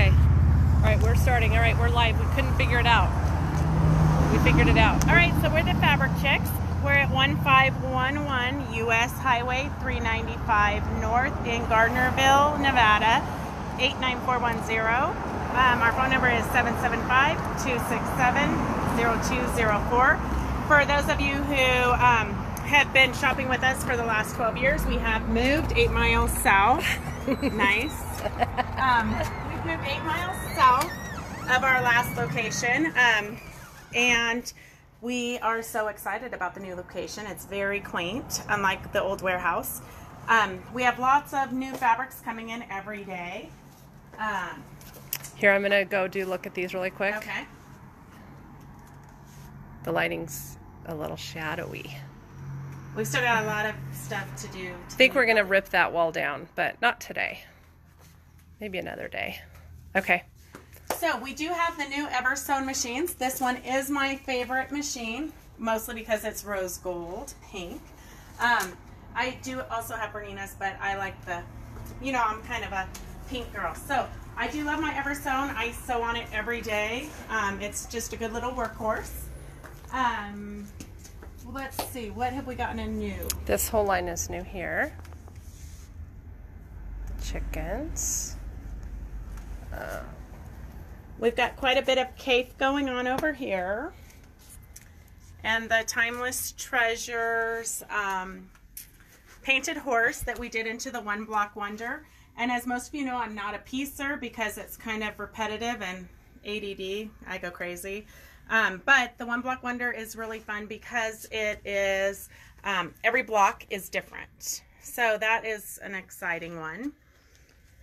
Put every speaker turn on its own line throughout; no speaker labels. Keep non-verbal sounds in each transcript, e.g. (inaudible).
Okay. All right, we're starting. All right, we're live. We couldn't figure it out. We figured it out. All right, so we're the Fabric Chicks. We're at 1511 US Highway 395 North in Gardnerville, Nevada, 89410. Um, our phone number is 775 267 0204. For those of you who um, have been shopping with us for the last 12 years, we have moved eight miles south. (laughs) nice. Um, we've eight miles south of our last location. Um, and we are so excited about the new location. It's very quaint, unlike the old warehouse. Um, we have lots of new fabrics coming in every day. Um,
Here, I'm gonna go do look at these really quick.
okay.
The lighting's a little shadowy.
We've still got a lot of stuff to do.
I think we're gonna rip that wall down, but not today. Maybe another day. Okay.
So we do have the new Eversewn machines. This one is my favorite machine, mostly because it's rose gold pink. Um, I do also have Bernina's, but I like the, you know, I'm kind of a pink girl. So I do love my Eversewn. I sew on it every day. Um, it's just a good little workhorse. Um, let's see, what have we gotten in new?
This whole line is new here. Chickens. Uh,
We've got quite a bit of Cape going on over here. And the Timeless Treasures um, painted horse that we did into the One Block Wonder. And as most of you know, I'm not a piecer because it's kind of repetitive and ADD. I go crazy. Um, but the One Block Wonder is really fun because it is, um, every block is different. So that is an exciting one.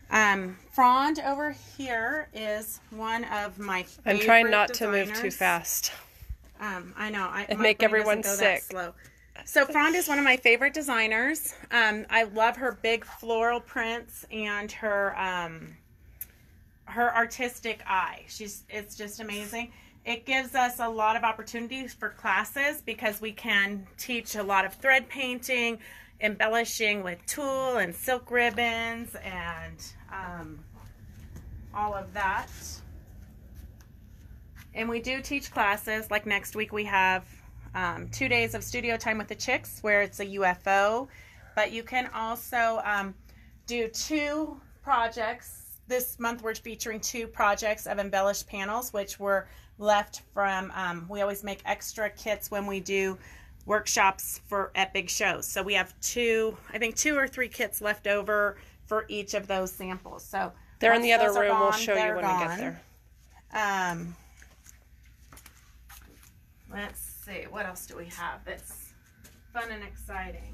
Um, Frond over here is one of my favorite
I'm trying not to move too fast.
Um, I know. I
And make everyone sick.
Slow. So Frond is one of my favorite designers. Um, I love her big floral prints and her um, her artistic eye. She's it's just amazing. It gives us a lot of opportunities for classes because we can teach a lot of thread painting, embellishing with tulle and silk ribbons, and um, all of that. And we do teach classes. Like next week, we have um, two days of studio time with the chicks where it's a UFO. But you can also um, do two projects. This month, we're featuring two projects of embellished panels, which were left from. Um, we always make extra kits when we do workshops for big shows. So we have two, I think, two or three kits left over for each of those samples. So
They're in the other room. we'll show you when we get there.
Um, let's see, what else do we have that's fun and exciting?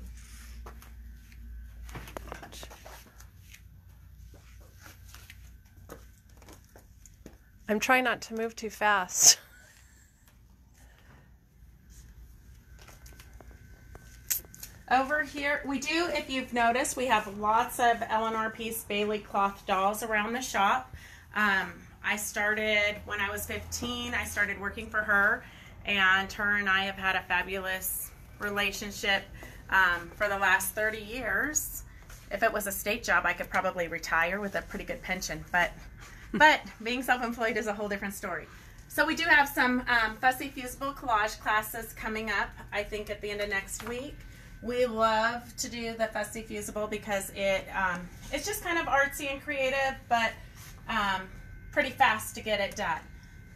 I'm trying not to move too fast. (laughs)
Over here, we do, if you've noticed, we have lots of Elinor Peace Bailey cloth dolls around the shop. Um, I started when I was 15, I started working for her, and her and I have had a fabulous relationship um, for the last 30 years. If it was a state job, I could probably retire with a pretty good pension, but (laughs) but being self-employed is a whole different story. So we do have some um, fussy fusible collage classes coming up. I think at the end of next week. We love to do the fussy fusible because it um, it's just kind of artsy and creative, but um, pretty fast to get it done.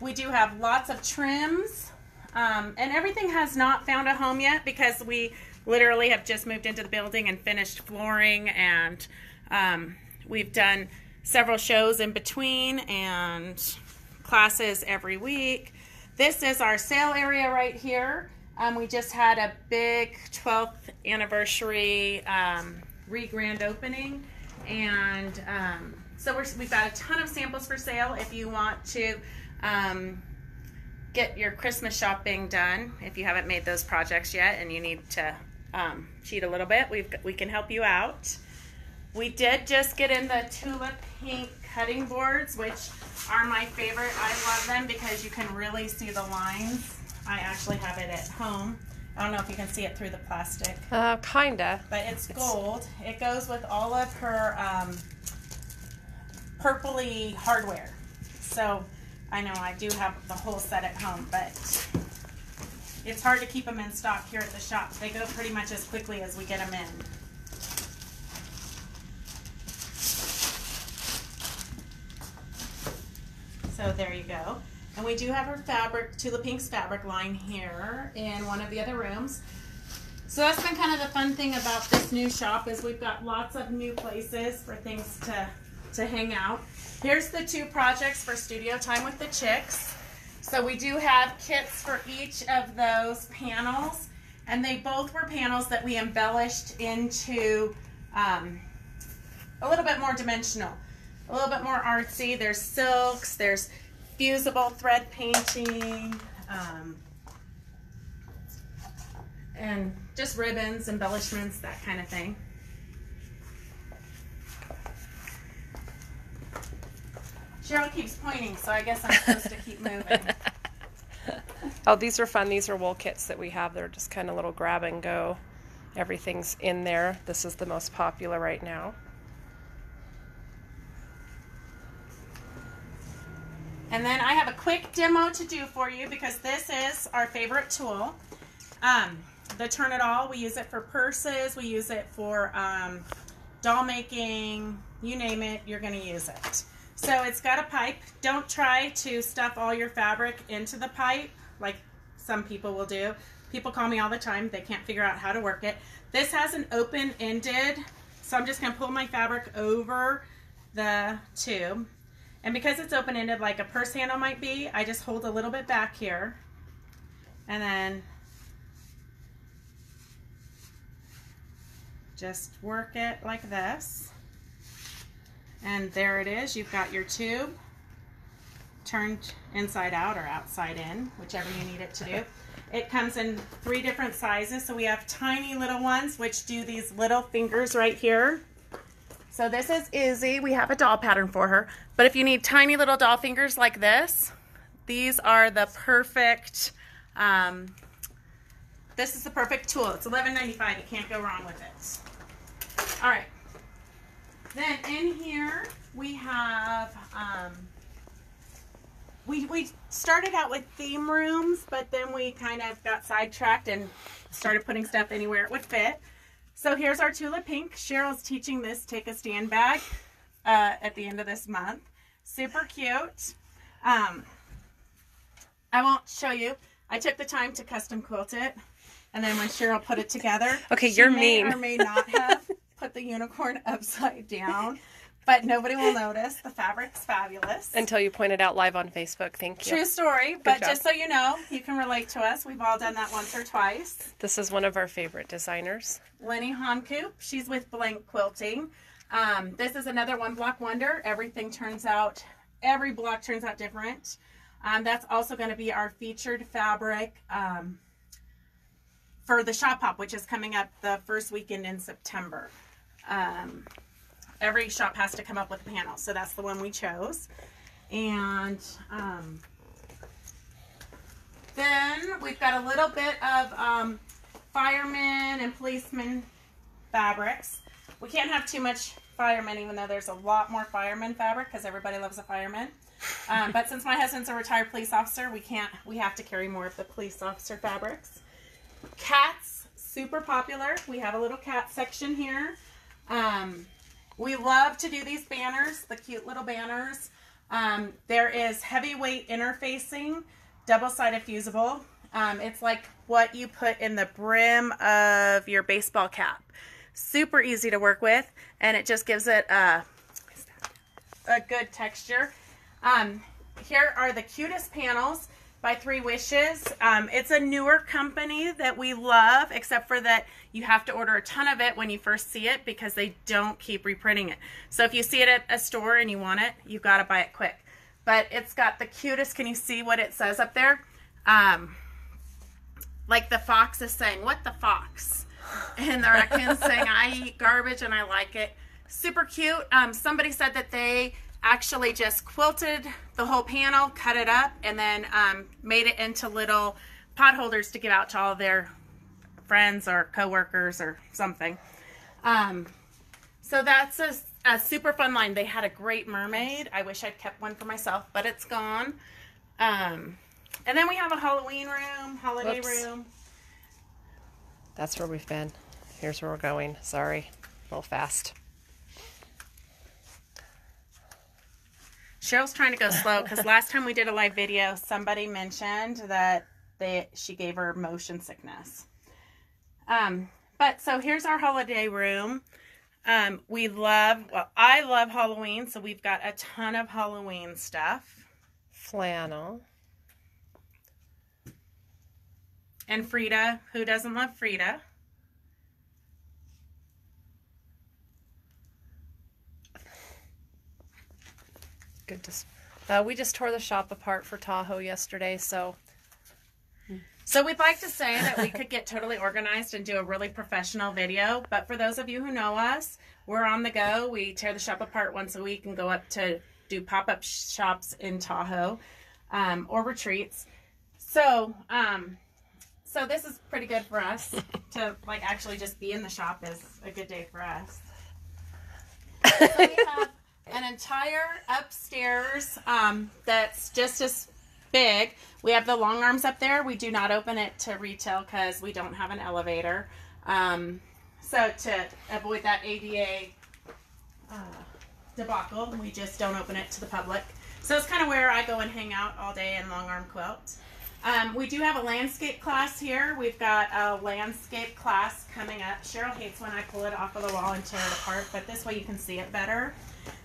We do have lots of trims, um, and everything has not found a home yet because we literally have just moved into the building and finished flooring, and um, we've done several shows in between and classes every week. This is our sale area right here. Um, we just had a big 12th anniversary um, re-grand opening, and um, so we're, we've got a ton of samples for sale if you want to um, get your Christmas shopping done. If you haven't made those projects yet and you need to um, cheat a little bit, we've we can help you out. We did just get in the Tula Pink cutting boards, which are my favorite. I love them because you can really see the lines. I actually have it at home. I don't know if you can see it through the plastic,
Uh, kinda.
but it's gold. It goes with all of her um, purpley hardware. So I know I do have the whole set at home, but it's hard to keep them in stock here at the shop. They go pretty much as quickly as we get them in. So there you go. And we do have our fabric, Tula Pink's fabric line here in one of the other rooms. So that's been kind of the fun thing about this new shop is we've got lots of new places for things to, to hang out. Here's the two projects for studio time with the chicks. So we do have kits for each of those panels and they both were panels that we embellished into um, a little bit more dimensional, a little bit more artsy. There's silks, there's fusible thread painting, um, and just ribbons, embellishments, that kind of thing. Cheryl keeps pointing, so I guess I'm supposed to keep moving. (laughs)
oh, these are fun. These are wool kits that we have. They're just kind of little grab and go. Everything's in there. This is the most popular right now.
And then I have a quick demo to do for you because this is our favorite tool. Um, the Turn It All, we use it for purses, we use it for um, doll making, you name it, you're going to use it. So it's got a pipe. Don't try to stuff all your fabric into the pipe like some people will do. People call me all the time. They can't figure out how to work it. This has an open-ended, so I'm just going to pull my fabric over the tube. And because it's open-ended like a purse handle might be, I just hold a little bit back here and then just work it like this. And there it is. You've got your tube turned inside out or outside in, whichever you need it to do. It comes in three different sizes. So we have tiny little ones, which do these little fingers right here. So this is Izzy. We have a doll pattern for her. But if you need tiny little doll fingers like this, these are the perfect, um, this is the perfect tool. It's $11.95. You can't go wrong with it. All right. Then in here we have, um, we, we started out with theme rooms, but then we kind of got sidetracked and started putting stuff anywhere it would fit. So here's our Tula Pink. Cheryl's teaching this Take a Stand bag uh, at the end of this month. Super cute. Um, I won't show you. I took the time to custom quilt it. And then when Cheryl put it together,
okay, you're
may
mean.
or may not have (laughs) put the unicorn (laughs) upside down, but nobody will notice. The fabric's fabulous.
Until you pointed out live on Facebook. Thank you.
True story, but
job.
just so you know, you can relate to us. We've all done that once or twice.
This is one of our favorite designers.
Lenny Honcoop, she's with Blank Quilting. Um, this is another one block wonder. Everything turns out, every block turns out different. Um, that's also going to be our featured fabric um, for the Shop Hop, which is coming up the first weekend in September. Every shop has to come up with a panel, so that's the one we chose. And um, then we've got a little bit of um, firemen and policemen fabrics. We can't have too much firemen, even though there's a lot more fireman fabric because everybody loves a fireman. Um, but since my husband's a retired police officer, we can't. We have to carry more of the police officer fabrics. Cats, super popular. We have a little cat section here. Um, we love to do these banners, the cute little banners. Um, there is heavyweight interfacing, double-sided fusible. Um, it's like what you put in the brim of your baseball cap. Super easy to work with, and it just gives it a, a good texture. Um, here are the cutest panels by Three Wishes. Um, it's a newer company that we love, except for that you have to order a ton of it when you first see it because they don't keep reprinting it. So if you see it at a store and you want it, you've got to buy it quick. But it's got the cutest, can you see what it says up there? Um, like the fox is saying, what the fox? And the raccoon's saying, I eat garbage and I like it. Super cute. Um, somebody said that they actually just quilted the whole panel, cut it up, and then um, made it into little pot holders to give out to all their friends or coworkers or something. Um, so that's a, a super fun line. They had a great mermaid. I wish I'd kept one for myself, but it's gone. Um, and then we have a Halloween room, holiday
Whoops.
room.
That's where we've been. Here's where we're going. Sorry, a little fast.
Cheryl's trying to go slow because (laughs) last time we did a live video, somebody mentioned that they she gave her motion sickness. Um, but so here's our holiday room. Um, we love well, I love Halloween, so we've got a ton of Halloween stuff.
Flannel.
And Frida, who doesn't love Frida?
Good to. Uh, we just tore the shop apart for Tahoe yesterday, so
So we'd like to say that we could get totally organized and do a really professional video, but for those of you who know us, we're on the go. We tear the shop apart once a week and go up to do pop-up shops in Tahoe um, or retreats. So, um, so this is pretty good for us (laughs) to like actually just be in the shop is a good day for us. (laughs) So we have an entire upstairs um, that's just as big. We have the long arms up there. We do not open it to retail because we don't have an elevator. Um, so to avoid that ADA uh, debacle, we just don't open it to the public. So it's kind of where I go and hang out all day in long arm quilt. Um, we do have a landscape class here. We've got a landscape class coming up. Cheryl hates when I pull it off of the wall and tear it apart, but this way you can see it better.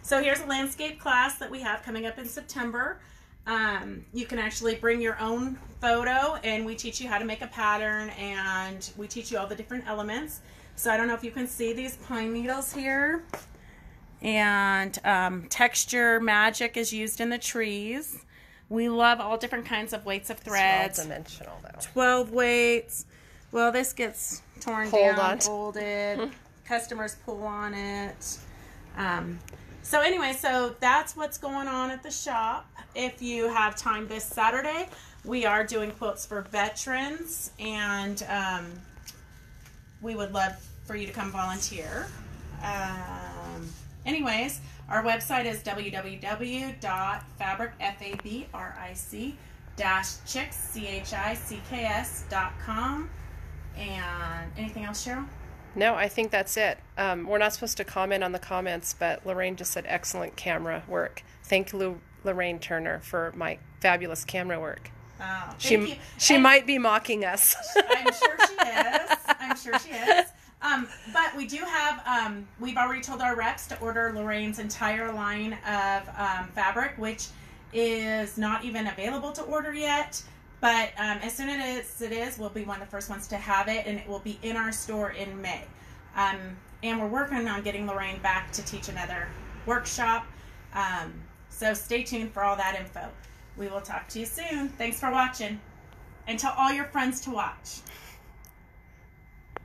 So here's a landscape class that we have coming up in September. Um, you can actually bring your own photo and we teach you how to make a pattern and we teach you all the different elements. So I don't know if you can see these pine needles here. And um, texture magic is used in the trees. We love all different kinds of weights of threads.
Twelve dimensional though.
12 weights. Well, this gets torn
Pulled
down,
on.
folded. (laughs) Customers pull on it. Um, so anyway, so that's what's going on at the shop. If you have time this Saturday, we are doing quilts for veterans, and um, we would love for you to come volunteer. Um, anyways, our website is www.fabric f a b r i c dash chicks c h i c k s dot com. And anything else, Cheryl?
No, I think that's it. Um, we're not supposed to comment on the comments, but Lorraine just said excellent camera work. Thank you, Lorraine Turner, for my fabulous camera work.
Oh,
She
you.
she
And-
might be mocking us.
I'm sure she is. I'm sure she is. Um, but we do have, um, we've already told our reps to order Lorraine's entire line of um, fabric, which is not even available to order yet. But um, as soon as it is, we'll be one of the first ones to have it, and it will be in our store in May. Um, and we're working on getting Lorraine back to teach another workshop. Um, so stay tuned for all that info. We will talk to you soon. Thanks for watching. And tell all your friends to watch.